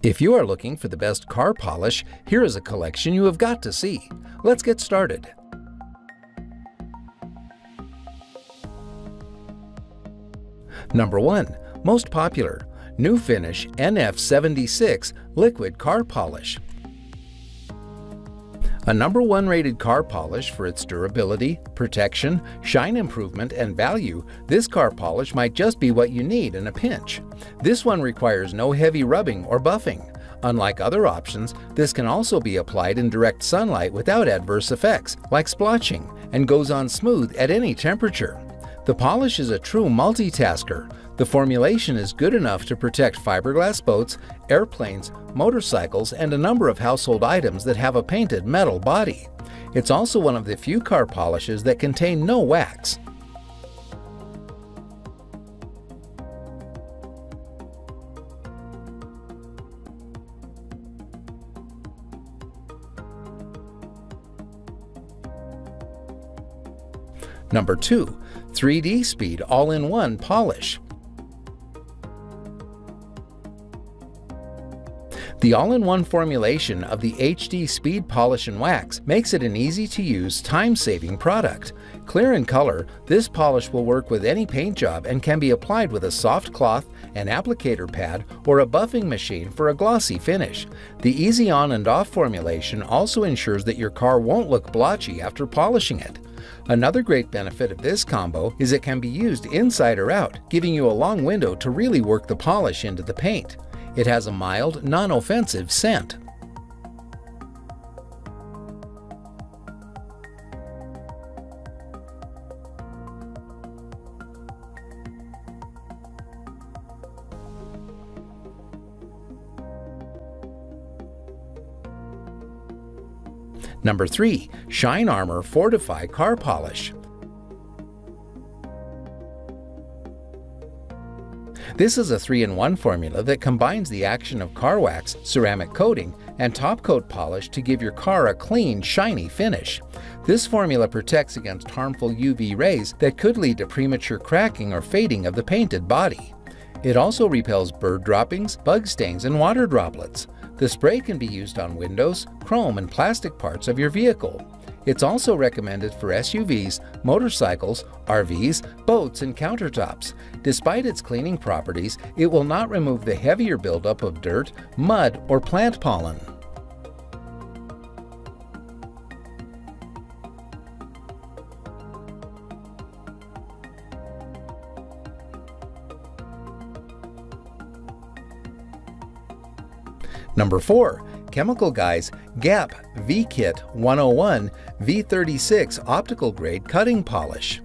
If you are looking for the best car polish, here is a collection you have got to see. Let's get started. Number 1. Most popular, Nu-Finish NF76 Liquid Car Polish. A number one rated car polish for its durability, protection, shine improvement, and value, this car polish might just be what you need in a pinch. This one requires no heavy rubbing or buffing. Unlike other options, this can also be applied in direct sunlight without adverse effects, like splotching, and goes on smooth at any temperature. The polish is a true multitasker. The formulation is good enough to protect fiberglass boats, airplanes, motorcycles, and a number of household items that have a painted metal body. It's also one of the few car polishes that contain no wax. Number 2. 3D Speed All-in-One Polish The all-in-one formulation of the 3D Speed Polish and Wax makes it an easy-to-use, time-saving product. Clear in color, this polish will work with any paint job and can be applied with a soft cloth, an applicator pad, or a buffing machine for a glossy finish. The easy on and off formulation also ensures that your car won't look blotchy after polishing it. Another great benefit of this combo is it can be used inside or out, giving you a long window to really work the polish into the paint. It has a mild, non-offensive scent. Number 3. Shine Armor Fortify Car Polish This is a 3-in-1 formula that combines the action of car wax, ceramic coating, and top coat polish to give your car a clean, shiny finish. This formula protects against harmful UV rays that could lead to premature cracking or fading of the painted body. It also repels bird droppings, bug stains, and water droplets. The spray can be used on windows, chrome, and plastic parts of your vehicle. It's also recommended for SUVs, motorcycles, RVs, boats, and countertops. Despite its cleaning properties, it will not remove the heavier buildup of dirt, mud, or plant pollen. Number 4. Chemical Guys GAP V-Kit 101 V36 Optical Grade Cutting Polish.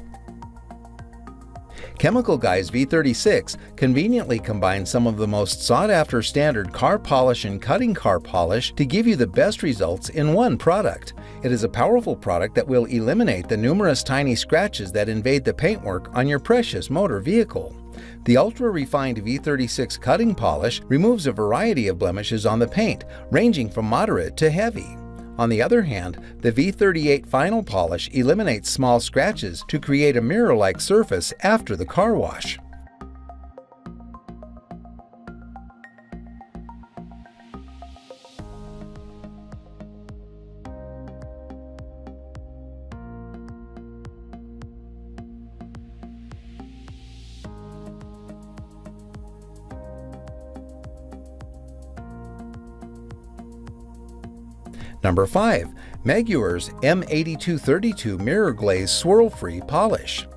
Chemical Guys V36 conveniently combines some of the most sought-after standard car polish and cutting car polish to give you the best results in one product. It is a powerful product that will eliminate the numerous tiny scratches that invade the paintwork on your precious motor vehicle. The ultra-refined V36 cutting polish removes a variety of blemishes on the paint, ranging from moderate to heavy. On the other hand, the V38 final polish eliminates small scratches to create a mirror-like surface after the car wash. Number 5. Meguiar's M8232 Mirror Glaze Swirl Free Polish.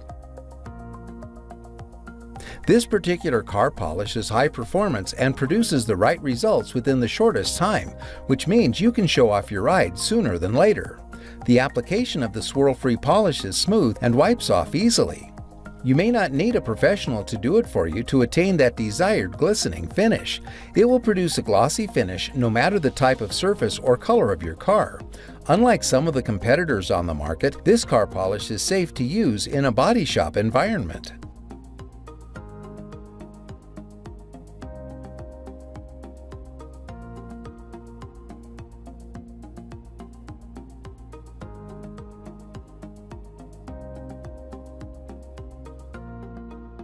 This particular car polish is high performance and produces the right results within the shortest time, which means you can show off your ride sooner than later. The application of the swirl-free polish is smooth and wipes off easily. You may not need a professional to do it for you to attain that desired glistening finish. It will produce a glossy finish no matter the type of surface or color of your car. Unlike some of the competitors on the market, this car polish is safe to use in a body shop environment.